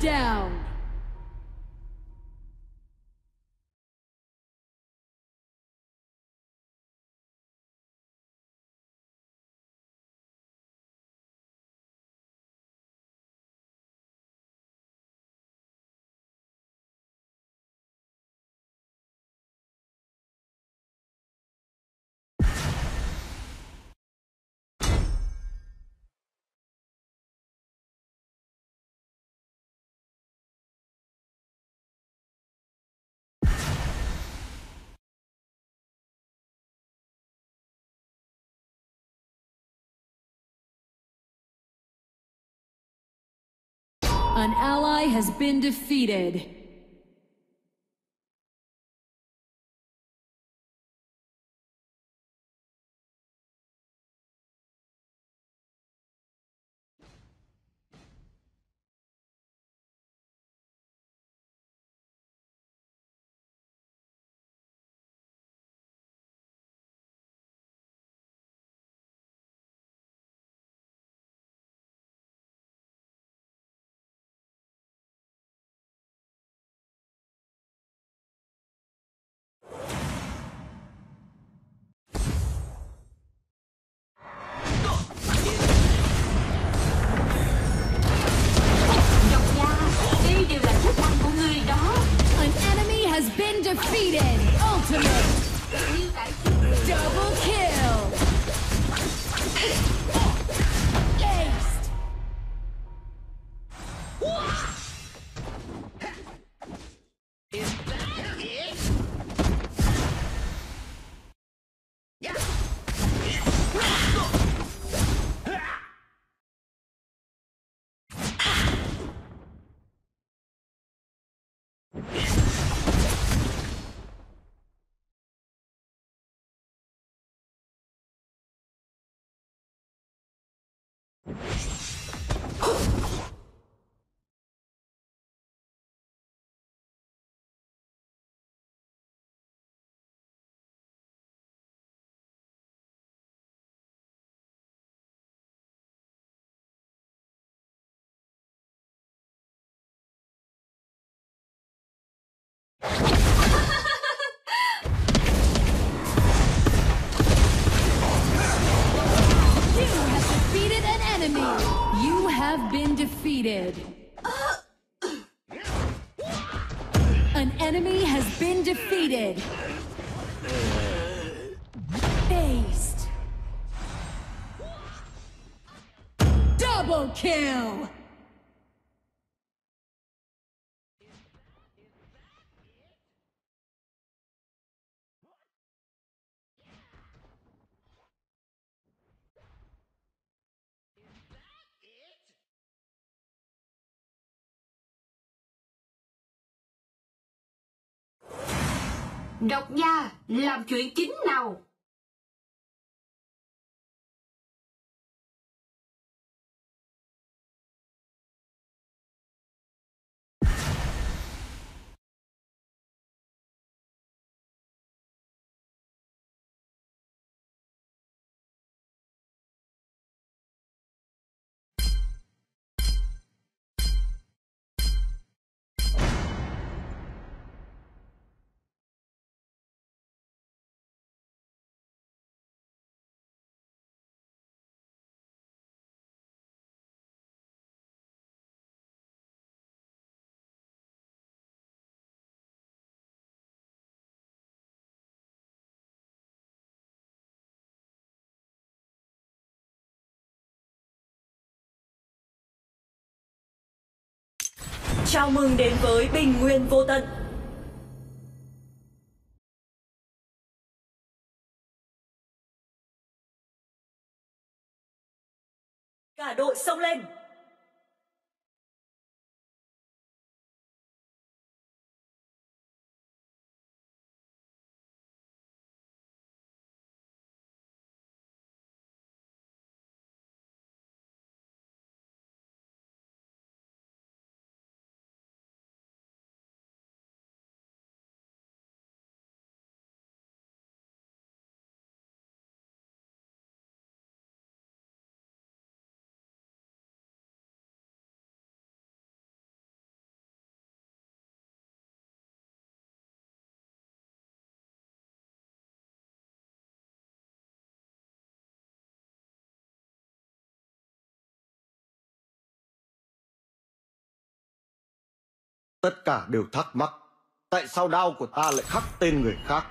Down! An ally has been defeated. you. Have been defeated. An enemy has been defeated. Aced. Double kill! Độc gia Làm chuyện chính nào? Chào mừng đến với Bình Nguyên Vô Tận. Cả đội xông lên! Tất cả đều thắc mắc. Tại sao đao của ta lại khắc tên người khác?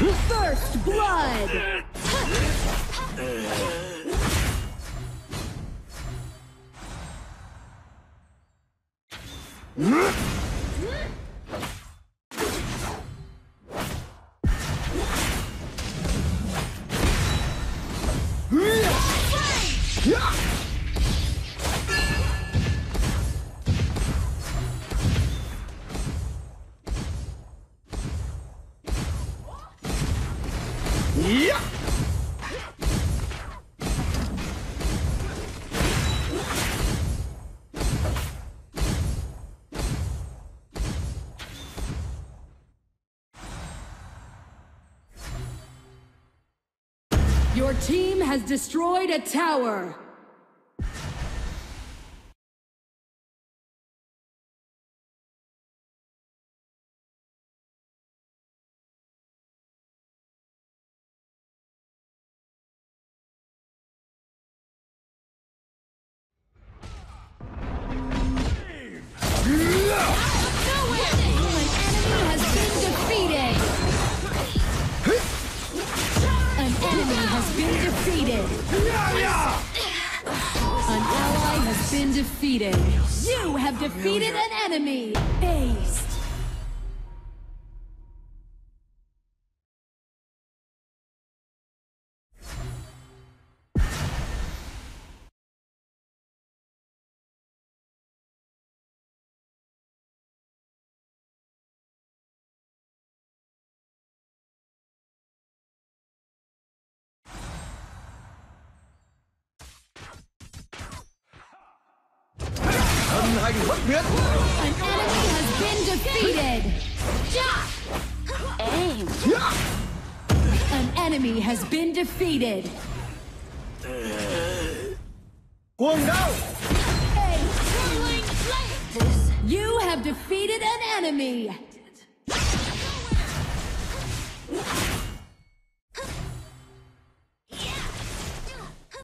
Cutting blow! First Yeah! Your team has destroyed a tower. Enemy has been defeated. An ally has been defeated. You have defeated an enemy. Aced. Hành bất biến! An enemy has been defeated. Aim. An enemy has been defeated. Cuồng đao! You have defeated an enemy.